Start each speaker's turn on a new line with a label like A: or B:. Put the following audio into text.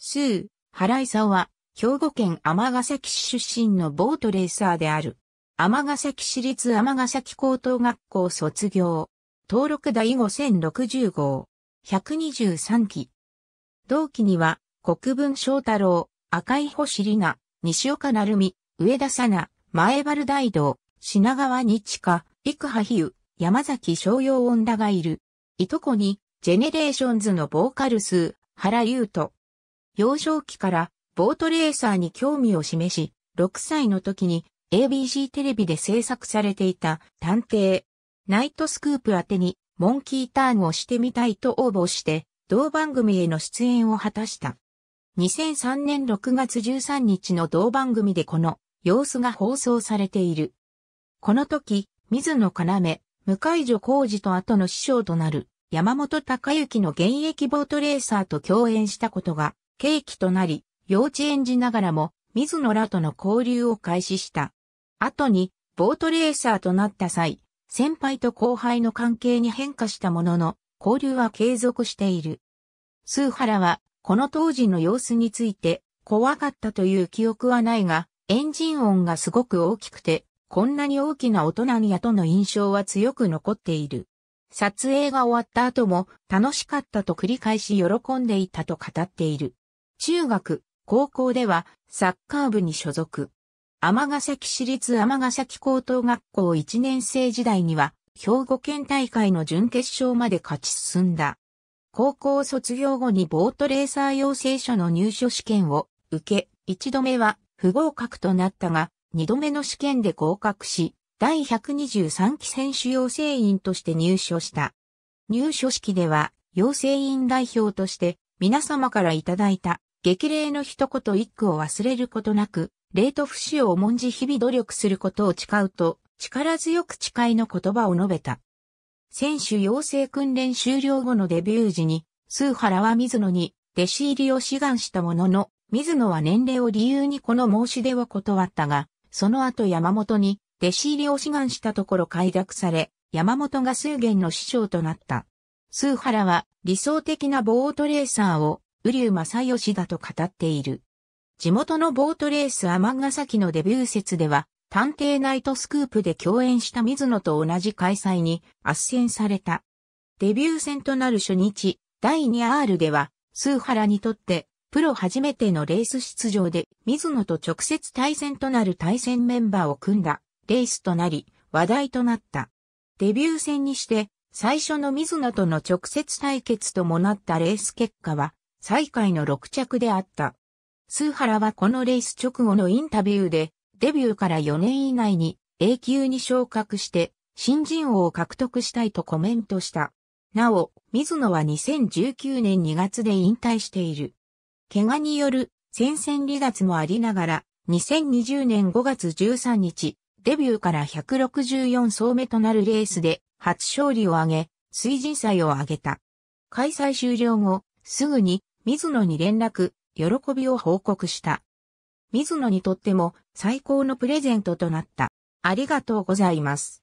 A: スー、原勲は、兵庫県尼崎市出身のボートレーサーである。尼崎市立尼崎高等学校卒業。登録第5060号。123期。同期には、国分翔太郎、赤井星里奈、西岡成美、上田さな、前原大道、品川日花、生羽比喩、山崎商用恩田がいる。いとこに、 GENERATIONS のボーカル、数原龍友。幼少期からボートレーサーに興味を示し、6歳の時に ABC テレビで制作されていた探偵!ナイトスクープ宛てにモンキーターンをしてみたいと応募して、同番組への出演を果たした。2003年6月13日の同番組でこの様子が放送されている。この時、水野要、向井女工事と後の師匠となる山本隆之の現役ボートレーサーと共演したことが契機となり、幼稚園児ながらも水野らとの交流を開始した。後にボートレーサーとなった際、先輩と後輩の関係に変化したものの、交流は継続している。スーハラは、この当時の様子について、怖かったという記憶はないが、エンジン音がすごく大きくて、こんなに大きな音なんやとの印象は強く残っている。撮影が終わった後も楽しかったと繰り返し喜んでいたと語っている。中学、高校ではサッカー部に所属。尼崎市立尼崎高等学校1年生時代には兵庫県大会の準決勝まで勝ち進んだ。高校卒業後にボートレーサー養成所の入所試験を受け、一度目は不合格となったが、二度目の試験で合格し、第123期選手養成員として入所した。入所式では、養成員代表として皆様からいただいた激励の一言一句を忘れることなく、礼と不死を重んじ日々努力することを誓うと、力強く誓いの言葉を述べた。選手養成訓練終了後のデビュー時に、スーハラは水野に弟子入りを志願したものの、水野は年齢を理由にこの申し出を断ったが、その後山本に弟子入りを志願したところ快諾され、山本が数元の師匠となった。スーハラは理想的なボートレーサーを、ウリュウ正義だと語っている。地元のボートレース天崎のデビュー節では、探偵ナイトスクープで共演した水野と同じ開催に斡旋された。デビュー戦となる初日、第 2R では、スーハラにとって、プロ初めてのレース出場で、水野と直接対戦となる対戦メンバーを組んだ。レースとなり、話題となった。デビュー戦にして、最初の水野との直接対決ともなったレース結果は、最下位の6着であった。スーハラはこのレース直後のインタビューで、デビューから4年以内に A 級に昇格して、新人王を獲得したいとコメントした。なお、水野は2019年2月で引退している。怪我による戦線離脱もありながら、2020年5月13日、デビューから164走目となるレースで初勝利を挙げ、水神祭を挙げた。開催終了後、すぐに水野に連絡、喜びを報告した。水野にとっても最高のプレゼントとなった。ありがとうございます。